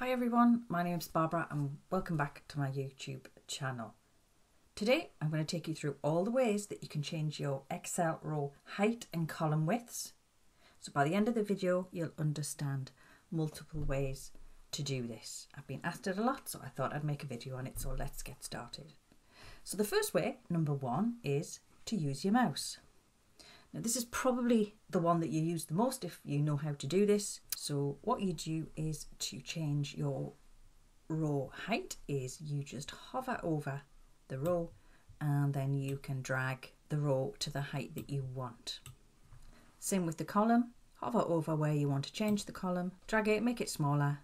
Hi everyone, my name is Barbara and welcome back to my YouTube channel. Today I'm going to take you through all the ways that you can change your Excel row height and column widths. So by the end of the video you'll understand multiple ways to do this. I've been asked it a lot so I thought I'd make a video on it so let's get started. So the first way, number one, is to use your mouse. Now this is probably the one that you use the most if you know how to do this. So what you do is to change your row height is you just hover over the row and then you can drag the row to the height that you want. Same with the column, hover over where you want to change the column, drag it, make it smaller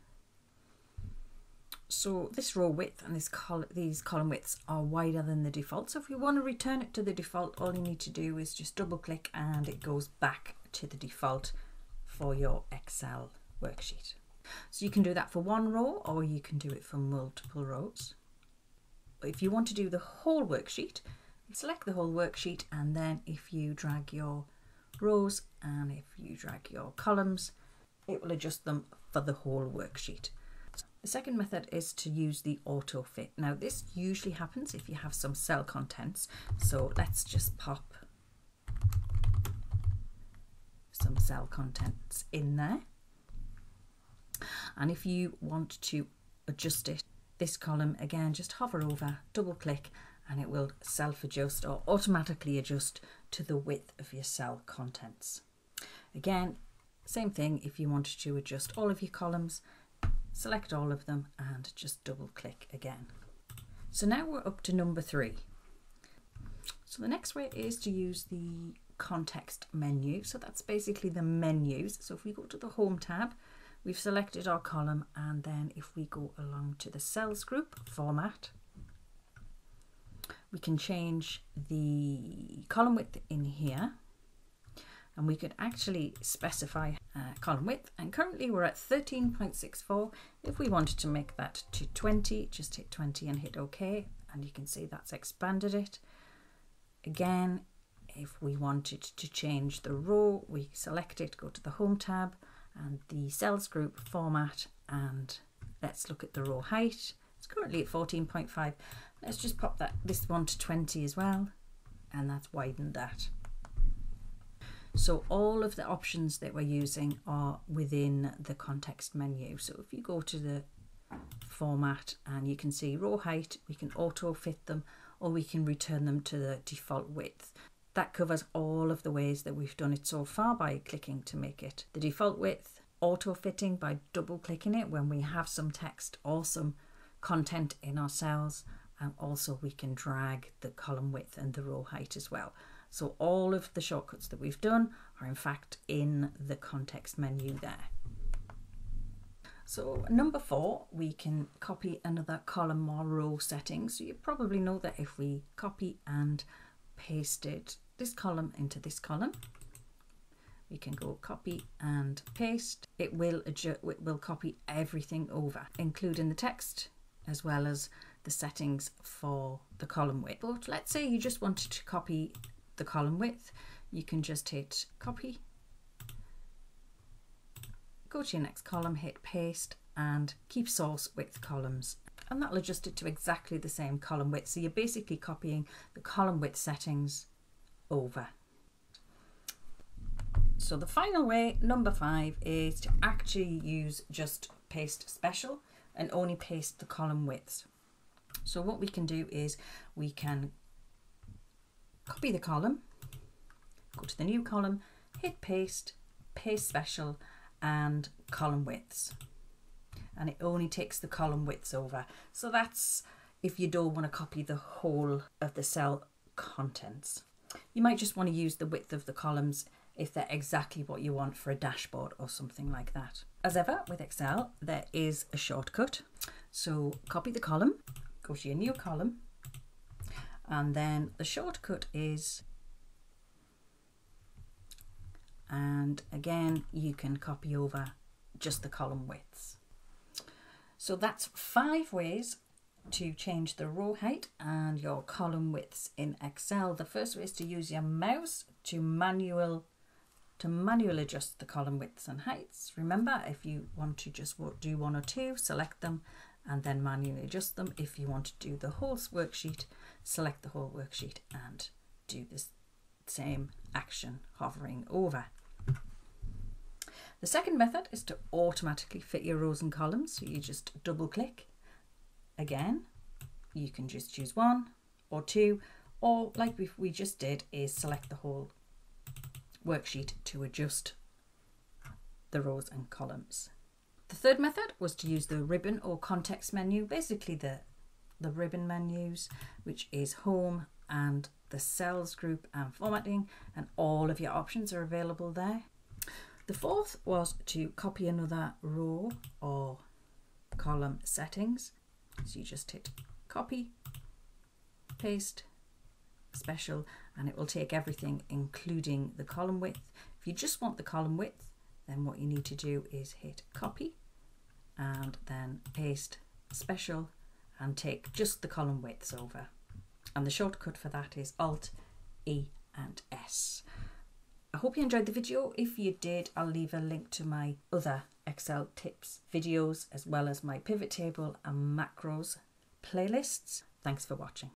so this row width and this col these column widths are wider than the default. So if we want to return it to the default, all you need to do is just double click and it goes back to the default for your Excel worksheet. So you can do that for one row or you can do it for multiple rows. If you want to do the whole worksheet, select the whole worksheet and then if you drag your rows and if you drag your columns, it will adjust them for the whole worksheet. The second method is to use the auto fit. Now this usually happens if you have some cell contents. So let's just pop some cell contents in there. And if you want to adjust it, this column again, just hover over, double click and it will self adjust or automatically adjust to the width of your cell contents. Again, same thing if you wanted to adjust all of your columns, select all of them and just double click again. So now we're up to number three. So the next way is to use the context menu. So that's basically the menus. So if we go to the home tab, we've selected our column and then if we go along to the cells group format, we can change the column width in here and we could actually specify uh, column width. And currently we're at 13.64 if we wanted to make that to 20 just hit 20 and hit OK. And you can see that's expanded it. Again if we wanted to change the row we select it go to the home tab and the cells group format. And let's look at the row height. It's currently at 14.5 let's just pop that this one to 20 as well. And that's widened that so all of the options that we're using are within the context menu. So if you go to the format and you can see row height, we can auto fit them or we can return them to the default width. That covers all of the ways that we've done it so far by clicking to make it the default width, auto fitting by double clicking it when we have some text or some content in our cells and also we can drag the column width and the row height as well. So all of the shortcuts that we've done are in fact in the context menu there. So number four, we can copy another column or row setting. So you probably know that if we copy and pasted this column into this column, we can go copy and paste. It will adjust, it will copy everything over, including the text as well as the settings for the column width. But let's say you just wanted to copy the column width, you can just hit copy, go to your next column, hit paste and keep source width columns and that'll adjust it to exactly the same column width. So you're basically copying the column width settings over. So the final way, number five, is to actually use just paste special and only paste the column widths. So what we can do is we can copy the column, go to the new column, hit paste, paste special and column widths. And it only takes the column widths over. So that's if you don't want to copy the whole of the cell contents. You might just want to use the width of the columns if they're exactly what you want for a dashboard or something like that. As ever with Excel, there is a shortcut. So copy the column, go to your new column, and then the shortcut is and again you can copy over just the column widths. So that's five ways to change the row height and your column widths in Excel. The first way is to use your mouse to manual to manually adjust the column widths and heights. Remember, if you want to just do one or two, select them and then manually adjust them. If you want to do the whole worksheet, select the whole worksheet and do this same action hovering over. The second method is to automatically fit your rows and columns. So you just double click again. You can just choose one or two, or like we just did, is select the whole worksheet to adjust the rows and columns. The third method was to use the ribbon or context menu, basically the, the ribbon menus, which is home and the cells group and formatting, and all of your options are available there. The fourth was to copy another row or column settings. So you just hit copy, paste, special, and it will take everything including the column width. If you just want the column width, then what you need to do is hit copy and then paste special and take just the column widths over. And the shortcut for that is Alt, E and S. I hope you enjoyed the video. If you did, I'll leave a link to my other Excel tips videos as well as my pivot table and macros playlists. Thanks for watching.